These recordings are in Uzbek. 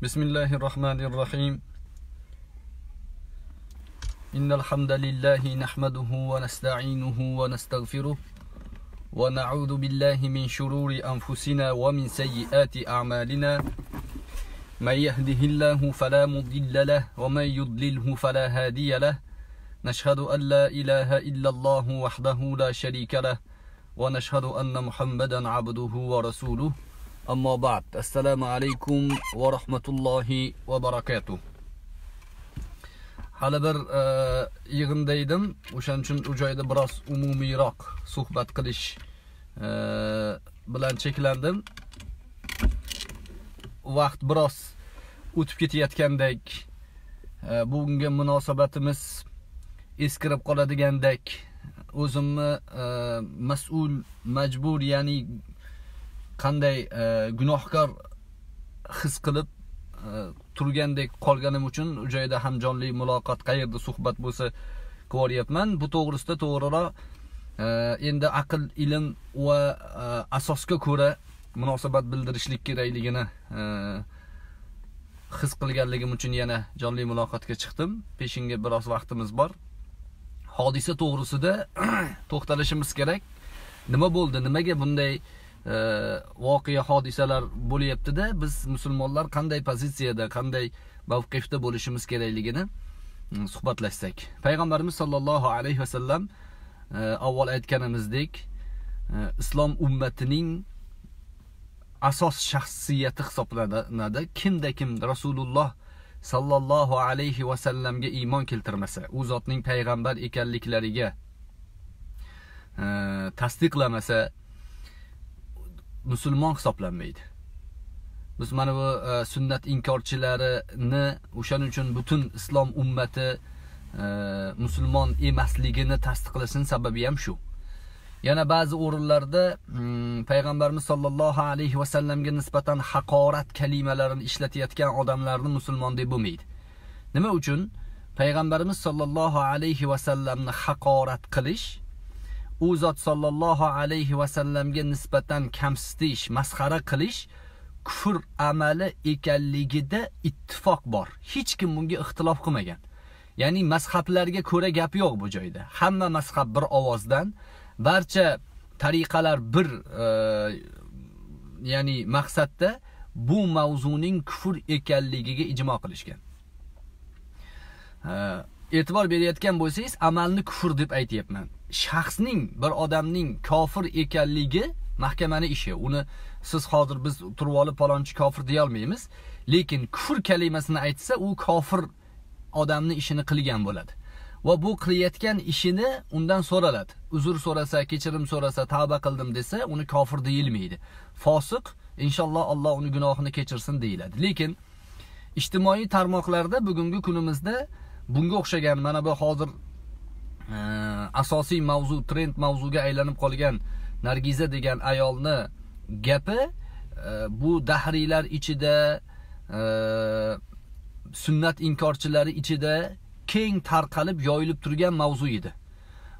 بسم الله الرحمن الرحيم. إن الحمد لله نحمده ونستعينه ونستغفره ونعوذ بالله من شرور أنفسنا ومن سيئات أعمالنا. من يهده الله فلا مضل له ومن يضلله فلا هادي له. نشهد أن لا إله إلا الله وحده لا شريك له ونشهد أن محمدا عبده ورسوله. ammo ba'd. Assalomu alaykum va rahmatullohi va barakatuh. Hali bir e, yig'inda edim o'shaning uchun u joyda biroz umumiyroq suhbat qilish e, bilan cheklandim. Vaqt biroz o'tib ketayotgandek e, bugungi munosabatimiz eskirib qoladigandek o'zimni e, mas'ul majbur ya'ni qanday e, gunohkor his qilib e, turgandek qolganim uchun u joyda ham jonli muloqot qayerda suhbat bo'lsa ko'ryapman. Bu to'g'risida to'g'riroq e, endi aql ilm va asosga ko'ra munosabat bildirishlik kerakligini his qilganligim uchun yana jonli muloqotga chiqdim. Peshinga biroz vaqtimiz bor. Hodisa to'g'risida to'xtalishimiz kerak. Nima bo'ldi? Nimaga bunday e, voqea hodisalar bo'lyaptida. Biz musulmonlar qanday pozitsiyada qanday mavqifda bo'lishimiz kerakligini mm, suhbatlashsak. Payg'ambarimiz sollallohu alayhi vasallam e, avval aytganimizdek e, islom ummatining asos shaxsiyati hisoblanadi. Kimda kim rasululloh sallallohu alayhi vasallamga iymon keltirmasa u zotning payg'ambar ekanliklariga e, tasdiqlamasa musulmon hisoblanmaydi. Biz mana bu e, sunnat inkorchilarini o'shaning uchun butun islom ummati e, musulmon emasligini tasdiqlashini sababi ham shu. Yana ba'zi o'rinlarda mm, payg'ambarimiz sollallohu alayhi vasallamga nisbatan haqorat kalimalarini ishlatayotgan odamlarni musulmon deb bo'lmaydi. Nima uchun? Payg'ambarimiz sollallohu alayhi vasallamni haqorat qilish u zot sollallohu alayhi vasallamga nisbatan kamsitish masxara qilish kufr amali ekanligida ittifoq bor. Hech kim bunga ixtilof qilmagan. Ya'ni mazhablarga ko'ra gap yo'q bu joyda. Hamma mazhab bir ovozdan barcha tariqalar bir e, ya'ni maqsadda bu mavzuning kufr ekanligiga ijmo qilishgan. E, e'tibor berayotgan bo'lsangiz amalni kufr deb aytyapman. Shaxsning bir odamning kofir ekanligi mahkamani ishi. Uni siz hozir biz turib olib palonchi kofir deya olmaymiz. Lekin kufr kalimasini aytsa u kofir odamni ishini qilgan bo'ladi. Va bu qilayotgan ishini undan so'raladi. Uzr so'rasa kechirim so'rasa tavba qildim desa uni kofir deyilmaydi. Fosiq inshaalloh Alloh uni gunohini kechirsin deyiladi. Lekin ijtimoiy tarmoqlarda bugungi kunimizda bunga o'xshagan mana bu hozir asosiy mavzu trend mavzuga aylanib qolgan nargiza degan ayolni gapi e, bu dahriylar ichida e, sunnat inkorchilari ichida keng tarqalib yoyilib turgan mavzu edi.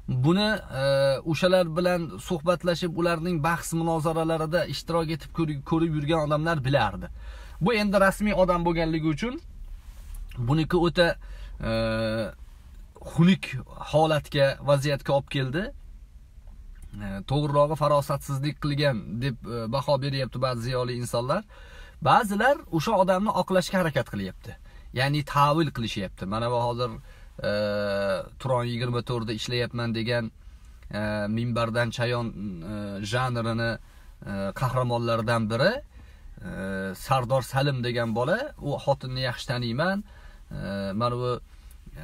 Buni e, o'shalar bilan suhbatlashib ularning bahs munozaralarida ishtirok etib ko'rib yurgan odamlar bilardi. Bu endi rasmiy odam bo'lganligi uchun buniki o'ta xunuk holatga vaziyatga olib keldi. E, to'g'rirog'i farosatsizlik qilgan deb e, baho beryapti ba'zi ziyoli insonlar. Ba'zilar o'sha odamni oqlashga harakat qilyapti. Ya'ni tavil qilishyapti. Mana bu hozir e, turon yigirma to'rtda ishlayapman degan minbardan chayon janrini qahramonlaridan biri sardor salim degan bola u xotinni yaxshi taniyman mana bu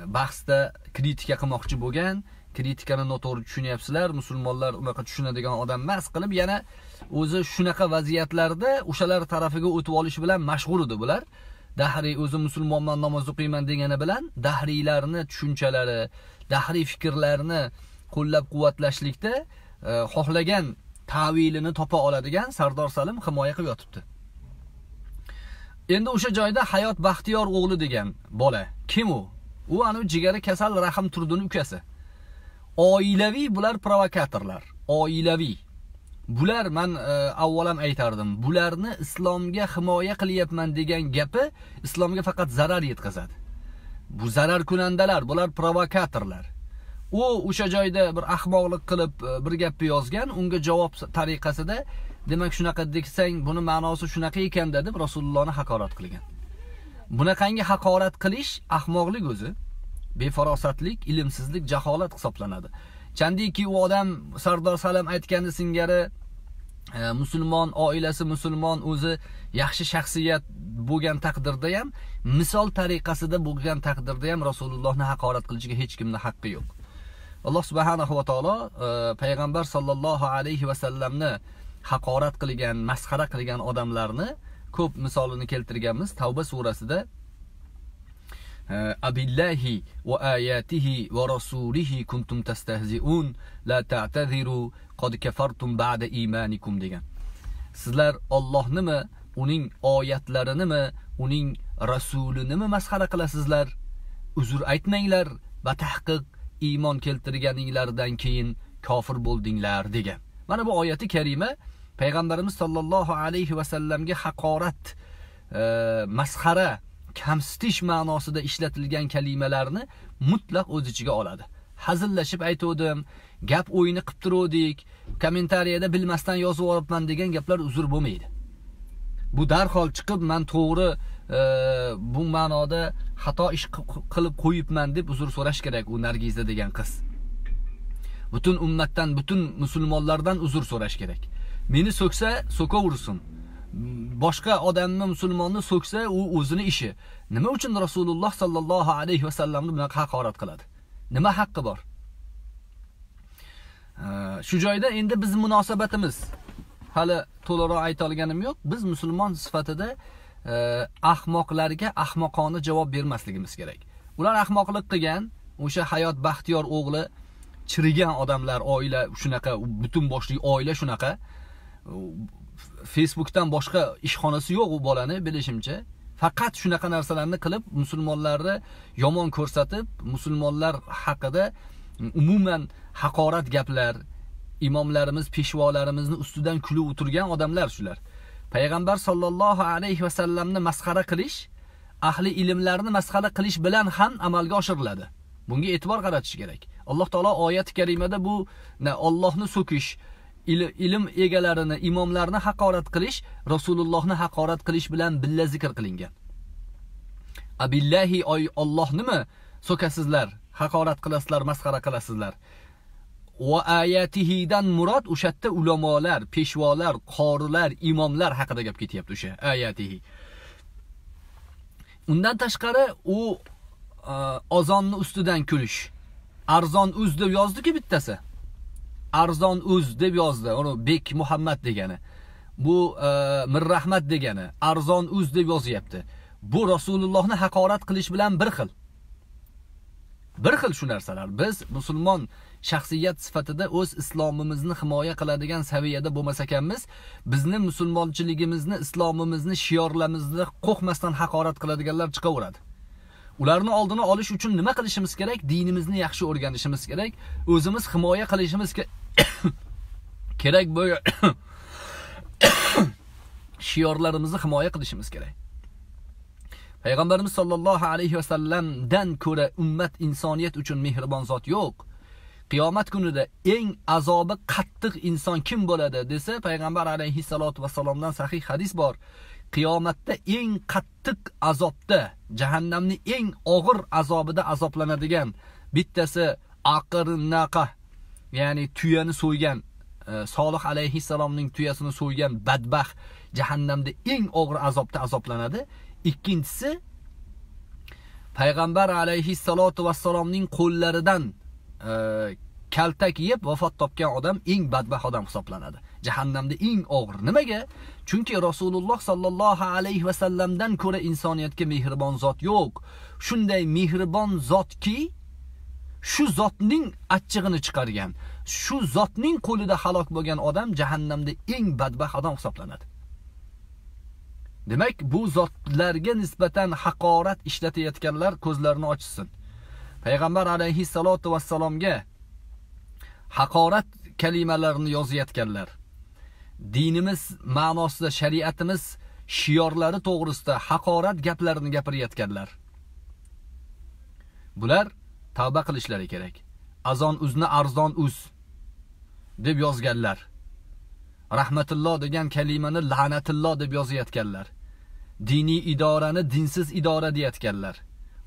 bahsda kritika qilmoqchi bo'lgan kritikani noto'g'ri tushunyapsizlar musulmonlar unaqa tushunadigan odam emas qilib yana o'zi shunaqa vaziyatlarda o'shalar tarafiga o'tib olish bilan mashg'ul edi. Bular dahriy o'zi musulmonman namoz o'qiyman degani bilan dahriylarni tushunchalari dahriy fikrlarini qo'llab quvvatlashlikda e, xohlagan tavilini topa oladigan sardor salim himoya qilib yotibdi. Endi o'sha joyda hayot baxtiyor o'g'li degan bola kim u? U anavi jigari kasal rahim turdini ukasi. Oilaviy bular provokatorlar. Oilaviy. Bular man e, avvalam aytardim. Bularni islomga himoya qilyapman degan gapi islomga faqat zarar yetkazadi. Bu zarar kunandalar bular provokatorlar. U o'sha joyda bir ahmoqlik qilib e, bir gapni yozgan unga javob tariqasida demak shunaqa desang buni ma'nosi shunaqa ekan deb rasulullohni haqorat qilgan. Bunaqangi haqorat qilish ahmoqlik o'zi befarosatlik ilmsizlik jaholat hisoblanadi. Chandiki u odam sardor salam aytgani singari e, musulmon oilasi musulmon o'zi yaxshi shaxsiyat bo'lgan taqdirda ham misol tariqasida bo'lgan taqdirda ham rasulullohni haqorat qilishiga hech kimni haqqi yo'q. Alloh subhanahu va taolo e, payg'ambar sollallohu alayhi vasallamni haqorat qilgan masxara qilgan odamlarni ko'p misolini keltirganmiz. Tavba surasida e, abillahi va ayatihi va rasulihi kuntum tastahzi'un la ta'tadiru qad kafartum ba'da imanikum degan. Sizlar Allohnimi uning oyatlarinimi uning rasulinimi masxara qilasizlar? Uzr aytmanglar va tahqiq iymon keltirganinglardan keyin kofir bo'ldinglar degan. Mana bu oyati karima payg'ambarimiz sollallohu alayhi vasallamga haqorat e, masxara kamsitish ma'nosida ishlatilgan kalimalarni mutlaq o'z ichiga oladi. Hazillashib aytuvdim gap o'yini qilib turuvdik kommentariyada bilmasdan yozib yuboribman degan gaplar uzr bo'lmaydi. Bu darhol chiqib man to'g'ri e, bu ma'noda xato ish qilib qo'yibman deb uzr so'rash kerak u nargiza degan qiz. Butun ummatdan butun musulmonlardan uzr so'rash kerak. Meni so'ksa so'kaversin boshqa odamni musulmonni so'ksa u o'zini ishi. Nima uchun rasululloh sollallohu alayhi vasallamni bunaqa haqorat qiladi? Nima haqqi bor? Shu joyda endi biz munosabatimiz. Hali to'liqroq ayta olganim yo'q. Biz musulmon sifatida e, ahmoqlarga ahmoqona javob bermasligimiz kerak. Ular ahmoqlik qilgan o'sha hayot baxtiyor o'g'li chirigan odamlar oila shunaqa butun boshli oila shunaqa. Facebookdan boshqa ishxonasi yo'q u bolani bilishimcha. Faqat shunaqa narsalarni qilib musulmonlarni yomon ko'rsatib musulmonlar haqida umuman haqorat gaplar imomlarimiz peshvolarimizni ustidan kulib o'tirgan odamlar shular. Payg'ambar sollallohu alayhi vasallamni masxara qilish ahli ilmlarni masxara qilish bilan ham amalga oshiriladi. Bunga e'tibor qaratish kerak. Alloh taolo oyati karimada bu Allohni so'kish ilm egalarini imomlarni haqorat qilish rasulullohni haqorat qilish bilan billa zikr qilingan. Abillahi oy Alloh nima? So'kasizlar haqorat qilasizlar masxara qilasizlar. Va ayatihidan murod o'sha yerda ulamolar peshvolar qorilar imomlar haqida gap ketyapti o'sha ayatihi. Undan tashqari u e, ozonni ustidan kulish. Arzon uz deb yozdiki bittasi. Arzon uz deb yozdi uni bek muhammad degani. Bu e, mirrahmat degani arzon uz deb yozyapti. Bu rasulullohni haqorat qilish bilan bir xil. Bir xil shu narsalar. Biz musulmon shaxsiyat sifatida o'z islomimizni himoya qiladigan saviyada bo'lmas ekanmiz. Bizni musulmonchiligimizni islomimizni shiorlarimizni qo'rqmasdan haqorat qiladiganlar chiqaveradi. Ularni oldini olish uchun nima qilishimiz kerak? Dinimizni yaxshi o'rganishimiz kerak. O'zimiz himoya qilishimiz kerak bo'lgan shiorlarimizni himoya qilishimiz kerak. Payg'ambarimiz sollallohu alayhi vasallamdan ko'ra ummat insoniyat uchun mehribon zot yo'q. Qiyomat kunida eng azobi qattiq inson kim bo'ladi desa payg'ambar alayhissalotu vassalomdan sahih hadis bor. Qiyomatda eng qattiq azobda jahannamni eng og'ir azobida azoblanadigan bittasi aqr naqa ya'ni tuyani so'ygan e, solih alayhissalomning tuyasini so'ygan badbaxt jahannamda eng og'ir azobda azoblanadi. Ikkinchisi payg'ambar alayhissalotu vassalomning qo'llaridan e, kaltak yeb vafot topgan odam eng badbaxt odam hisoblanadi. Jahannamda eng og'ir. Nimaga? Chunki rasululloh sollallohu alayhi vasallamdan ko'ra insoniyatga mehribon zot yo'q. Shunday mehribon zotki shu zotning achchig'ini chiqargan shu zotning qo'lida halok bo'lgan odam jahannamda eng badbaxt odam hisoblanadi. Demak bu zotlarga nisbatan haqorat ishlatayotganlar ko'zlarini ochsin. Payg'ambar alayhissalotu vassalomga haqorat kalimalarini yozayotganlar dinimiz ma'nosida shariatimiz shiorlari to'g'risida haqorat gaplarini gapirayotganlar. Bular tavba qilishlari kerak. Azon uzni arzon uz deb yozganlar. Rahmatulloh degan kalimani la'natulloh deb yozayotganlar. Diniy idorani dinsiz idora deyayotganlar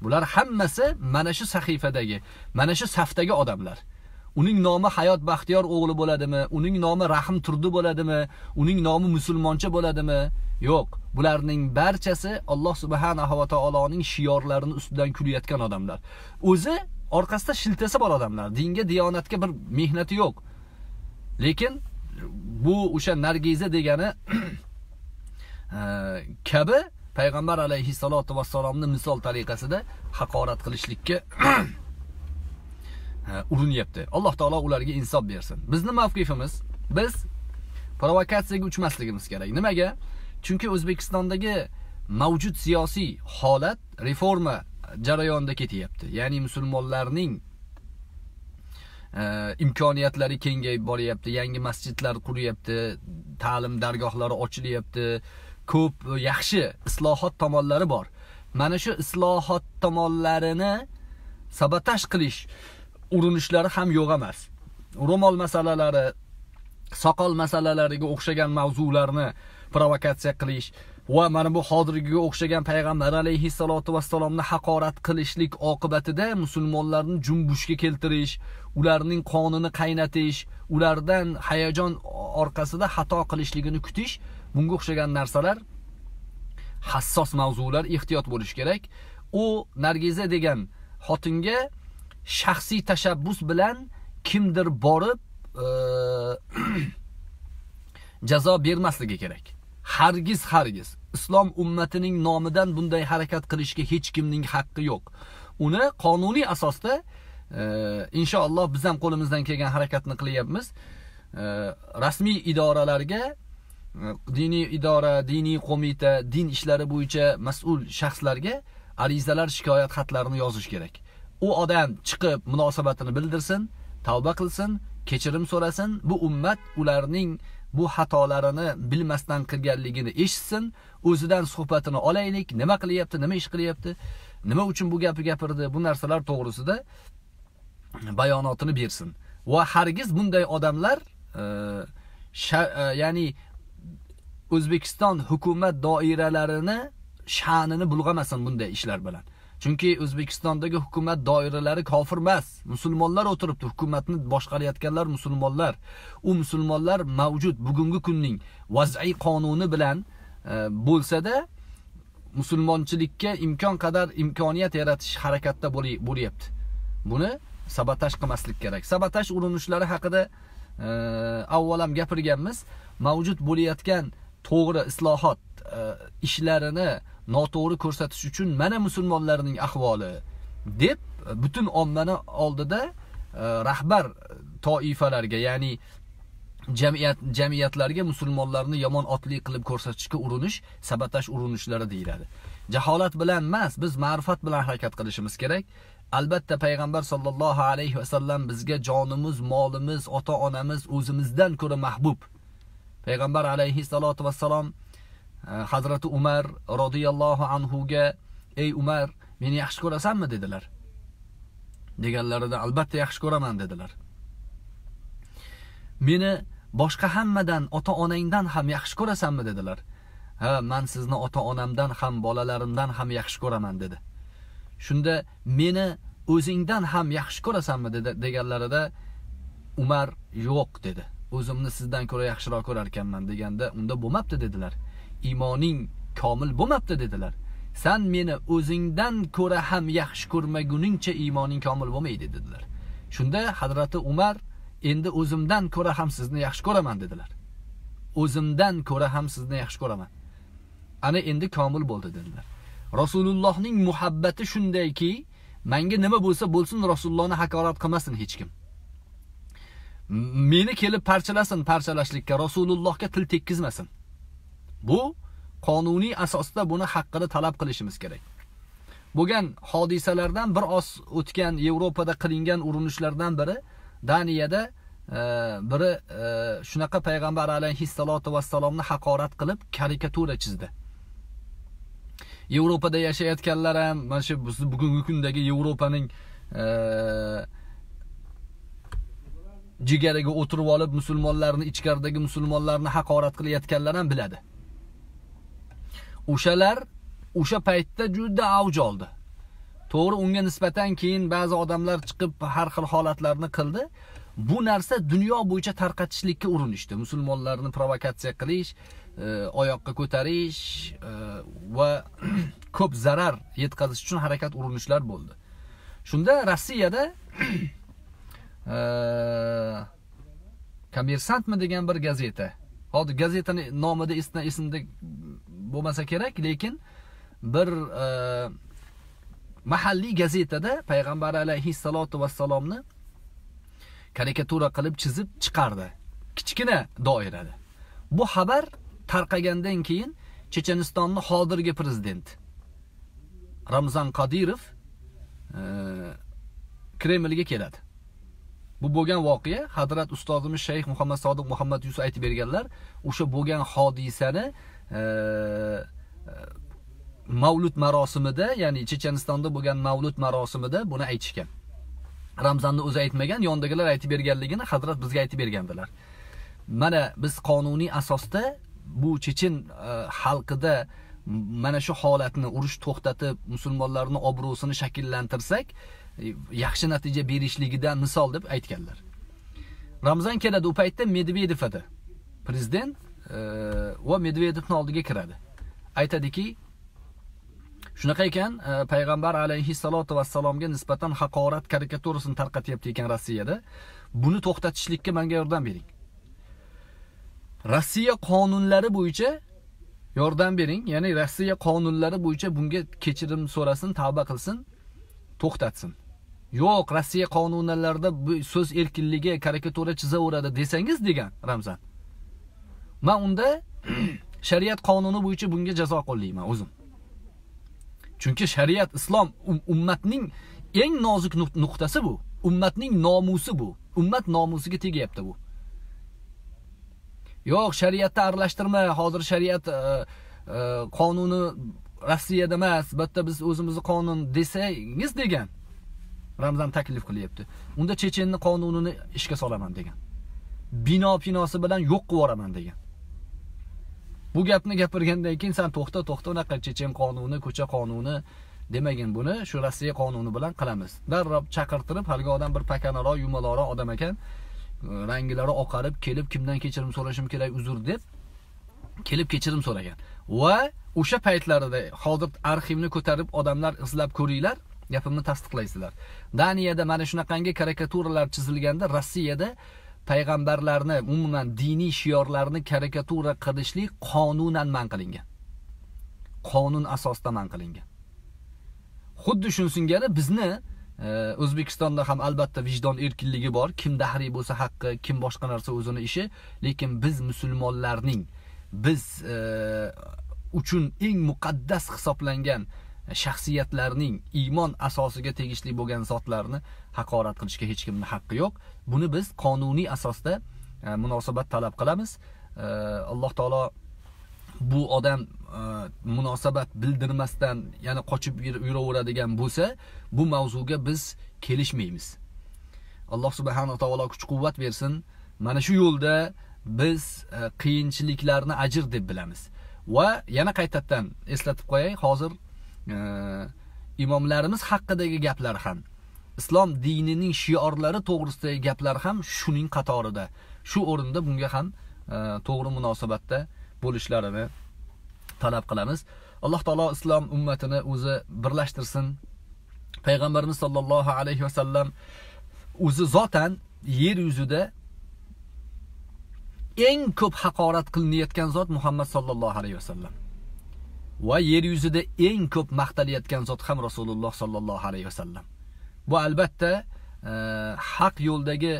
bular hammasi mana shu sahifadagi mana shu safdagi odamlar. Uning nomi hayot baxtiyor o'g'li bo'ladimi? Uning nomi rahm turdi bo'ladimi? Uning nomi musulmoncha bo'ladimi? Yo'q bularning barchasi alloh subhanahu va taoloning shiorlarini ustidan kulayotgan odamlar. O'zi orqasida shiltasi bor odamlar. Dinga diyonatga bir mehnati yo'q. Lekin bu o'sha nargiza degani e, kabi payg'ambar alayhissalotu vassalomni misol tariqasida haqorat qilishlikka e, urinyapti. Alloh taolo ularga insof bersin. Bizni mavqifimiz biz provokatsiyaga uchmasligimiz kerak. Nimaga? Chunki o'zbekistondagi mavjud siyosiy holat reforma jarayonda ketyapti. Ya'ni musulmonlarning e, imkoniyatlari kengayib boryapti yangi masjidlar quryapti ta'lim dargohlari ochilyapti. Ko'p yaxshi islohot tomonlari bor. Mana shu islohot tomonlarini sabotaj qilish urinishlari ham yo'q emas. Ro'mol masalalari soqol masalalariga o'xshagan mavzularni provokatsiya qilish va mana bu hozirgiga o'xshagan payg'ambar alayhissalotu vassalomni haqorat qilishlik oqibatida musulmonlarni jumbushga keltirish ularning qonini qaynatish ulardan hayajon orqasida xato qilishligini kutish bunga o'xshagan narsalar hassos mavzular ehtiyot bo'lish kerak. U nargiza degan xotinga shaxsiy tashabbus bilan kimdir borib e, jazo bermasligi kerak. Hargiz hargiz. Islom ummatining nomidan bunday harakat qilishga hech kimning haqqi yo'q. Uni qonuniy asosda e, inshaalloh biz ham qo'limizdan kelgan harakatni qilyapmiz. E, rasmiy idoralarga e, diniy idora diniy qo'mita din ishlari bo'yicha mas'ul shaxslarga arizalar shikoyat xatlarini yozish kerak. U odam chiqib munosabatini bildirsin tavba qilsin kechirim so'rasin. Bu ummat ularning bu xatolarini bilmasdan qilganligini eshitsin o'zidan suhbatini olaylik nima qilyapti nima ish qilyapti nima uchun bu gapni gapirdi bu narsalar to'g'risida bayonotini bersin va hargiz bunday odamlar e, e, ya'ni O'zbekiston hukumat doiralarini sha'nini bulg'amasin bunday ishlar bilan. Chunki O'zbekistondagi hukumat doiralari kofir emas. Musulmonlar o'tiribdi, hukumatni boshqarayotganlar musulmonlar. U musulmonlar mavjud bugungi kunning vaz'iy qonuni bilan e, bo'lsa-da musulmonchilikka imkon qadar imkoniyat yaratish harakatda bo'lyapti. Buni sabotaj qilmaslik kerak. Sabotaj urinishlari haqida e, avvalam gapirganmiz. Mavjud bo'layotgan to'g'ri islohot e, ishlarini noto'g'ri ko'rsatish uchun mana musulmonlarning ahvoli deb butun ommani oldida e, rahbar toifalarga ya'ni jamiyat jamiyatlarga musulmonlarni yomon otli qilib ko'rsatishga urinish sabotaj urinishlari deyiladi. Jaholat bilan emas biz ma'rifat bilan harakat qilishimiz kerak. Albatta payg'ambar sollallohu alayhi vasallam bizga jonimiz molimiz ota onamiz o'zimizdan ko'ra mahbub. Payg'ambar alayhissalotu vassalom Э, hazrati umar roziyallohu anhuga ey umar meni yaxshi ko'rasanmi? dedilar. Deganlarida albatta yaxshi ko'raman dedilar. Meni boshqa hammadan ota onangdan ham yaxshi ko'rasanmi? dedilar. Ha man sizni ota onamdan ham bolalarimdan ham yaxshi ko'raman dedi. Shunda meni o'zingdan ham yaxshi ko'rasanmi? dedi deganlarida umar yo'q dedi. O'zimni sizdan ko'ra yaxshiroq ko'rar ekanman deganda unda bo'lmabdi dedilar. Iymoning komil bo'lmabdi dedilar. San meni o'zingdan ko'ra ham yaxshi ko'rmaguningcha iymoning komil bo'lmaydi dedilar. Shunda hazrati umar endi o'zimdan ko'ra ham sizni yaxshi ko'raman dedilar. O'zimdan ko'ra ham sizni yaxshi ko'raman. Ana endi komil bo'ldi dedilar. Rasulullohning muhabbati shundayki menga nima bo'lsa bo'lsin rasulullohni haqorat qilmasin hech kim. Meni kelib parchalasin parchalashlikka rasulullohga til tekkizmasin. Bu qonuniy asosda buni haqqida talab qilishimiz kerak. Bo'lgan hodisalardan bir oz o'tgan yevropada qilingan urinishlardan biri daniyada e, biri e, shunaqa payg'ambar alayhissalotu vassalomni haqorat qilib karikatura chizdi. Yevropada yashayotganlar ham mana shu bugungi kundagi yevropaning e, jigariga o'tirib olib musulmonlarni ichkaridagi musulmonlarni haqorat qilayotganlar ham biladi. O'shalar o'sha paytda juda avj oldi. To'g'ri unga nisbatan keyin ba'zi odamlar chiqib har xil holatlarni qildi. Bu narsa dunyo bo'yicha tarqatishlikka urinishdi. Musulmonlarni provokatsiya qilish e, oyoqqa ko'tarish e, va ko'p zarar yetkazish uchun harakat urinishlar bo'ldi. Shunda rossiyada e, kommersantmi degan bir gazeta hozir gazetani nomida esimda bo'lmasa kerak lekin bir e, mahalliy gazetada payg'ambar alayhissalotu vassalomni karikatura qilib chizib chiqardi. Kichkina doirada bu xabar tarqagandan keyin chechenistonni hozirgi prezidenti ramzan qodirov e, kremlga keladi. Bu bo'lgan voqea hadrat ustozimiz shayx muhammad sodiq muhammad yusuf aytib berganlar o'sha bo'lgan hodisani E, mavlud marosimida ya'ni chechenistonda bo'lgan mavlud marosimida buni aytishgan. Ramzanni o'zi aytmagan yondagilar aytib berganligini hazrat bizga aytib bergandilar. Mana biz qonuniy asosda bu chechen e, xalqida mana shu holatni urush to'xtatib musulmonlarni obro'sini shakllantirsak e, yaxshi natija berishligidan misol deb aytganlar. Ramzan keladi u paytda medvedev edi. Prezident va medvedevni oldiga kiradi aytadiki shunaqa ekan payg'ambar alayhissalotu vassalomga nisbatan haqorat karikaturasini tarqatyapti ekan rossiyada buni to'xtatishlikka menga yordam bering rossiya qonunlari bo'yicha yordam bering ya'ni rossiya qonunlari bo'yicha bunga kechirim so'rasin tavba qilsin to'xtatsin yo'q rossiya qonunlarida bu so'z erkinligi karikatura chizaveradi desangiz degan ramzan man unda shariat qonuni bo'yicha bunga jazo qo'llayman o'zim. Chunki shariat islom um-, ummatning eng nozik nuqtasi bu. Ummatning nomusi bu. Ummat nomusiga tegyapti bu. Yo'q shariatni aralashtirma hozir shariat e, e, qonuni rossiyada emas bu yerda biz o'zimizni qonun desangiz degan ramzan taklif qilyapti. Unda chechenni qonunini ishga solaman degan. Bino pinosi bilan yo'q qilib yuboraman degan. Bu gapni gapirgandan keyin san to'xta to'xta unaqa chechen qonuni ko'cha qonuni demagin buni shu rossiya qonuni bilan qilamiz. Darrov chaqirtirib haligi odam bir pakanaroq yumaloqroq odam ekan rangilari oqarib kelib kimdan kechirim so'rashim kerak uzr deb kelib kechirim so'ragan. Va o'sha paytlarida hozir arxivni ko'tarib odamlar izlab ko'ringlar gapimni tasdiqlaysizlar. Daniyada mana shunaqangi karikaturalar chizilganda rossiyada payg'ambarlarni umuman diniy shiorlarni karikatura qilishlik qonunan man qilingan. Qonun asosida man qilingan. Xuddi shuni singari bizni e, o'zbekistonda ham albatta vijdon erkinligi bor. Kim dahriy bo'lsa haqqi kim boshqa narsa o'zini ishi. Lekin biz musulmonlarning biz e, uchun eng muqaddas hisoblangan shaxsiyatlarning iymon asosiga tegishli bo'lgan zotlarni haqorat qilishga hech kimni haqqi yo'q. Buni biz qonuniy asosda e, munosabat talab qilamiz. E, alloh taolo bu odam e, munosabat bildirmasdan yana qochib yuraveradigan bo'lsa bu mavzuga biz kelishmaymiz. Alloh subhanava taolo kuch quvvat bersin. Mana shu yo'lda biz e, qiyinchiliklarni ajr deb bilamiz. Va yana qaytadan eslatib qo'yay hozir imomlarimiz haqidagi gaplar ham islom dinining shiorlari to'g'risidagi gaplar ham shuning qatorida. Shu o'rinda bunga ham e, to'g'ri munosabatda bo'lishlarini talab qilamiz. Alloh taolo islom ummatini o'zi birlashtirsin. Payg'ambarimiz sollallohu alayhi vasallam o'zi zotan yer yuzida eng ko'p haqorat qilinayotgan zot muhammad sollallohu alayhi vasallam. Va yer yuzida eng ko'p maqtalayotgan zot ham rasululloh sollallohu alayhi vasallam. Bu albatta e, haq yo'ldagi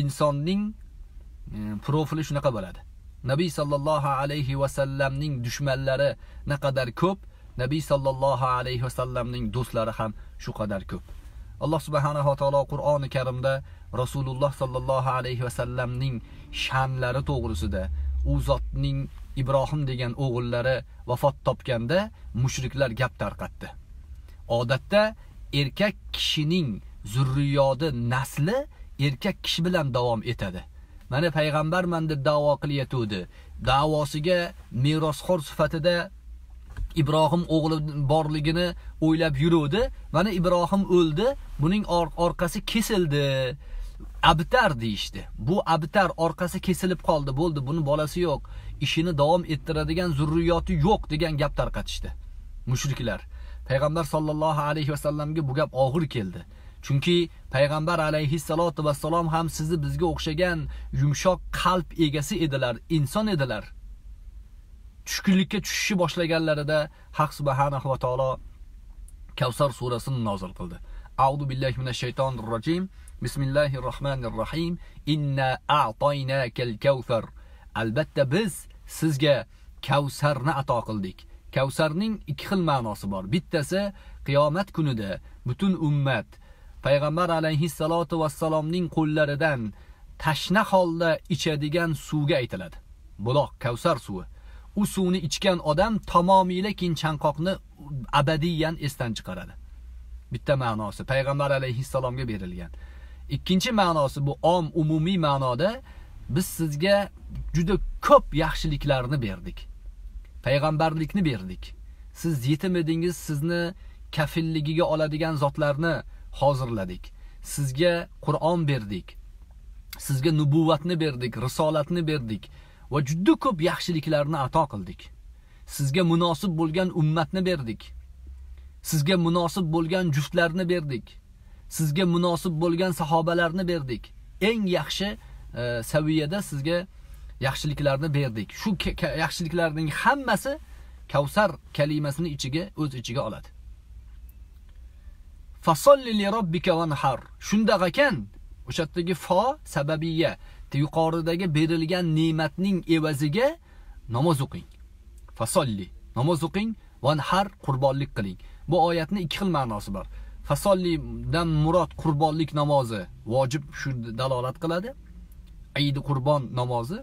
insonning e, profili shunaqa bo'ladi. Nabiy sollallohu alayhi vasallamning dushmanlari naqadar ko'p nabiy sollallohu alayhi vasallamning do'stlari ham shu qadar ko'p. Alloh subhanahu va taolo qur'oni karimda rasululloh sollallohu alayhi vasallamning sha'nlari to'g'risida u zotning ibrohim degan o'g'illari vafot topganda mushriklar gap tarqatdi. Odatda erkak kishining zurriyodi nasli erkak kishi bilan davom etadi. Mana payg'ambarman deb da'vo qilayotgandi da'vosiga merosxo'r sifatida ibrohim o'g'li borligini o'ylab yuruvdi. Mana ibrohim o'ldi buning or orqasi kesildi. Abtar deyishdi. Bu abtar orqasi kesilib qoldi bo'ldi buni bolasi yo'q. Ishini davom ettiradigan zurriyoti yo'q degan gap tarqatishdi. Mushriklar payg'ambar sollallohu alayhi vasallamga bu gap og'ir keldi. Chunki payg'ambar alayhissalotu vassalom ham sizni bizga o'xshagan yumshoq qalb egasi edilar inson edilar. Tushkunlikka tushishi boshlaganlarida haq subhanahu va taolo kavsar surasini nozil qildi. Audu billahi minash shaytonir rojim. Bismillahir rohmanir rohim inna a'toynakal kavsar albatta biz sizga kavsarni ato qildik. Kavsarning ikki xil ma'nosi bor. Bittasi qiyomat kunida butun ummat payg'ambar alayhissalotu vassalomning qo'llaridan tashna holda ichadigan suvga aytiladi. Buloq kavsar suvi. U suvni ichgan odam tamomila keyin chanqoqni abadiyan esdan chiqaradi. Bitta ma'nosi payg'ambar alayhissalomga berilgan. Ikkinchi ma'nosi bu om umumiy ma'noda biz sizga juda ko'p yaxshiliklarni berdik. Payg'ambarlikni berdik. Siz yetim edingiz sizni kafilligiga oladigan zotlarni hozirladik. Sizga qur'on berdik. Sizga nubuvvatni berdik risolatni berdik va juda ko'p yaxshiliklarni ato qildik. Sizga munosib bo'lgan ummatni berdik. Sizga munosib bo'lgan juftlarni berdik. Sizga munosib bo'lgan sahobalarni berdik. Eng yaxshi E, saviyada sizga yaxshiliklarni berdik. Shu yaxshiliklarning hammasi kavsar kalimasini ichiga o'z ichiga oladi. Fasolli li robbika vanhar shundoq ekan o'sha yerdagi fo sababiyya yuqoridagi berilgan ne'matning evaziga namoz o'qing. Fasolli namoz o'qing vanhar qurbonlik qiling. Bu oyatni ikki xil ma'nosi bor. Fasollidan murod qurbonlik namozi vojib shu dalolat qiladi. Eid qurbon namozi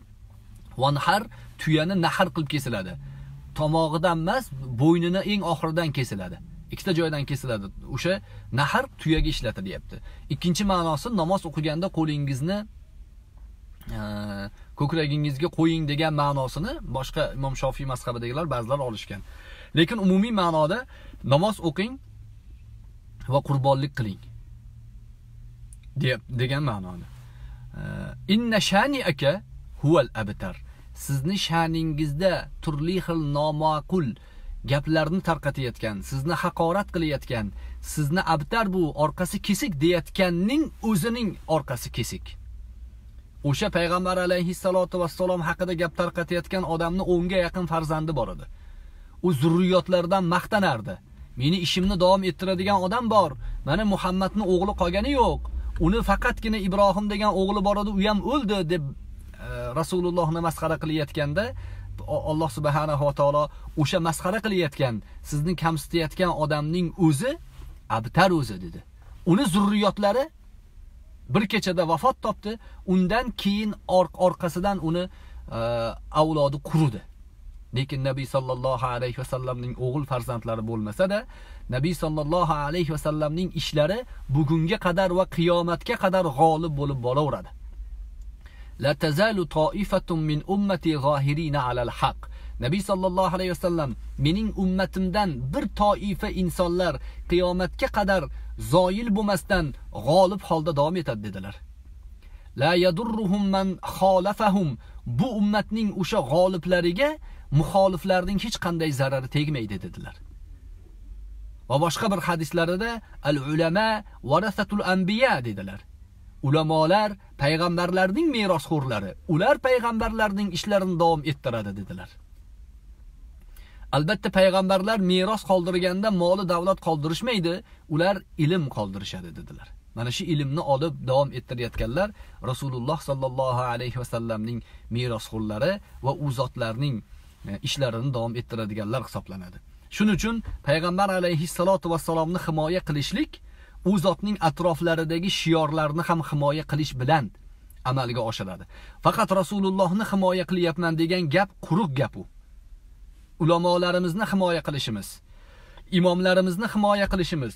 vanhar tuyani nahar qilib kesiladi. Tomog'idan emas bo'ynini eng oxiridan kesiladi. Ikkita joydan kesiladi. O'sha nahar tuyaga ishlatilyapti ikkinchi ma'nosi namoz o'qiganda qo'lingizni e, ko'kragingizga qo'ying degan ma'nosini boshqa imom shofiy mazhabidagilar ba'zilar olishgan. Lekin umumiy ma'noda namoz o'qing va qurbonlik qiling. Deb degan ma'noda. Inna shaniaka huval abtar. Sizni sha'ningizda turli xil nomaqul gaplarni tarqatayotgan sizni haqorat qilayotgan sizni abtar bu orqasi kesik deyotganning o'zining orqasi kesik. O'sha payg'ambar alayhissalotu vassalom haqida gap tarqatayotgan odamni o'nga yaqin farzandi bor edi. U zurriyotlardan maqtanardi. Meni ishimni davom ettiradigan odam bor. Mana muhammadni o'g'li qolgani yo'q. Uni faqatgina ibrohim degan o'g'li bor edi u ham o'ldi deb e, rasulullohni masxara qilayotganda alloh subhanahu va taolo o'sha masxara qilayotgan sizni kamsitayotgan odamning o'zi abtar o'zi dedi. Uni zurriyotlari bir kechada vafot topdi undan keyin orqasidan uni e, avlodi quridi lekin nabiy sollallohu alayhi vasallamning o'g'il farzandlari bo'lmasa-da nabiy sollallohu alayhi vasallamning ishlari bugunga qadar va qiyomatga qadar g'olib bo'lib boraveradi. La tazalu toifatun min ummati zohirina alal haq. Nabiy sollallohu alayhi vasallam mening ummatimdan bir toifa insonlar qiyomatga qadar zoyil bo'lmasdan g'olib holda davom etadi dedilar. La yadurruhum man xolafahum bu ummatning o'sha g'oliblariga muxoliflarning hech qanday zarari tegmaydi dedilar. Va boshqa bir hadislarida al ulama varasatul anbiya dedilar. Ulamolar payg'ambarlarning merosxo'rlari ular payg'ambarlarning ishlarini davom ettiradi dedilar. Albatta payg'ambarlar meros qoldirganda moli davlat qoldirishmaydi ular ilm qoldirishadi dedilar. Mana shu ilmni olib davom ettirayotganlar rasululloh sallallohu alayhi vasallamning merosxo'rlari va u zotlarning e, ishlarini davom ettiradiganlar hisoblanadi. Shuning uchun payg'ambar alayhissalotu vassalomni himoya qilishlik u zotning atroflaridagi shiorlarni ham himoya qilish bilan amalga oshiradi. Faqat rasulullohni himoya qilyapman degan gap quruq gap u ulamolarimizni himoya qilishimiz imomlarimizni himoya qilishimiz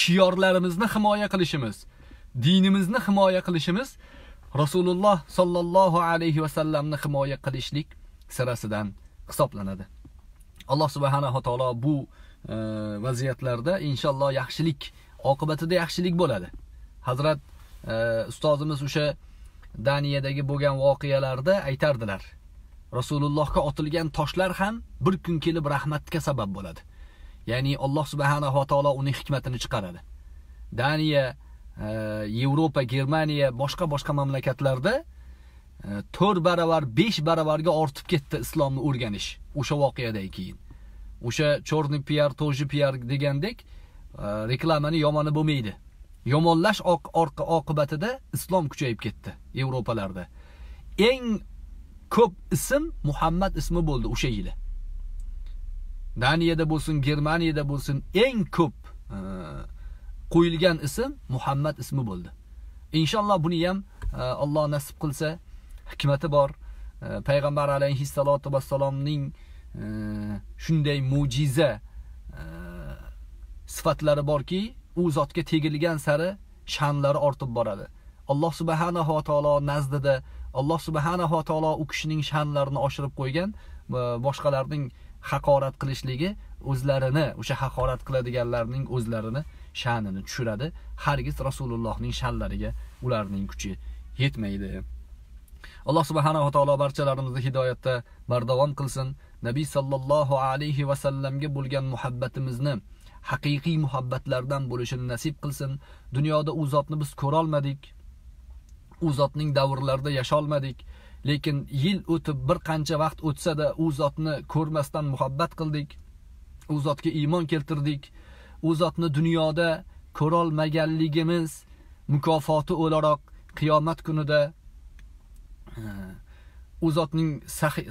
shiorlarimizni himoya qilishimiz dinimizni himoya qilishimiz rasululloh sollallohu alayhi vasallamni himoya qilishlik sirasidan hisoblanadi. Alloh subhanahu taolo bu e, vaziyatlarda inshaalloh yaxshilik oqibatida yaxshilik bo'ladi. Hazrat e, ustozimiz o'sha daniyadagi bo'lgan voqealarda aytardilar rasulullohga otilgan toshlar ham bir kun kelib rahmatga sabab bo'ladi. Ya'ni alloh subhanahu va taolo uning hikmatini chiqaradi. Daniya e, yevropa germaniya boshqa boshqa mamlakatlarda E, to'rt baravar besh baravarga ortib ketdi islomni o'rganish. O'sha voqeadan keyin. O'sha черный piar to'ji piar degandek e, reklamani yomoni bo'lmaydi. Yomonlash oqibatida islom kuchayib ketdi yevropalarda. Eng ko'p ism muhammad ismi bo'ldi o'sha yili. Daniyada bo'lsin germaniyada bo'lsin eng ko'p e, qo'yilgan ism muhammad ismi bo'ldi. Inshaalloh buni ham alloh nasib qilsa hikmati bor. E, Payg'ambar alayhissalotu vassalomning e, shunday mo'jiza e, sifatlari borki u zotga tegilgan sari sha'nlari ortib boradi. Alloh subhanahu va taolo nazdida alloh subhanahu va taolo u kishining sha'nlarini oshirib qo'ygan boshqalarning haqorat qilishligi o'zlarini o'sha haqorat qiladiganlarning o'zlarini sha'nini tushiradi. Hargiz rasulullohning sha'nlariga ularning kuchi yetmaydi. Alloh subhanava taolo barchalarimizni hidoyatda bardavom qilsin. Nabiy sollallohu alayhi vasallamga bo'lgan muhabbatimizni haqiqiy muhabbatlardan bo'lishini nasib qilsin. Dunyoda u zotni biz ko'rolmadik. U zotning davrlarida yasholmadik. Lekin yil o'tib bir qancha vaqt o'tsa-da u zotni ko'rmasdan muhabbat qildik. U zotga iymon keltirdik. U zotni dunyoda ko'rolmaganligimiz mukofoti o'laroq qiyomat kunida u zotning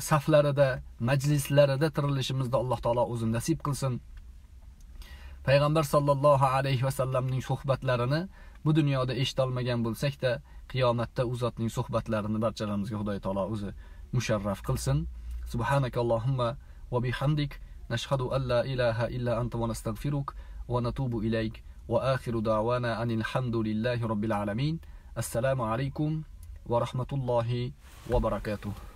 saflarida majlislarida tirilishimizni alloh taolo o'zi nasib qilsin. Payg'ambar sollallohu alayhi vasallamning suhbatlarini bu dunyoda eshitolmagan bo'lsak-da qiyomatda u zotning suhbatlarini barchalarimizga xudo taolo o'zi musharraf qilsin. Subhanakallohumma va bihamdik nashhadu an la ilaha illa anta va nastag'firuk va natubu ilayk. Va akhiru da'wana anil hamdulillahi robbil alamin. Assalomu alaykum va rahmatullohi va barakatuh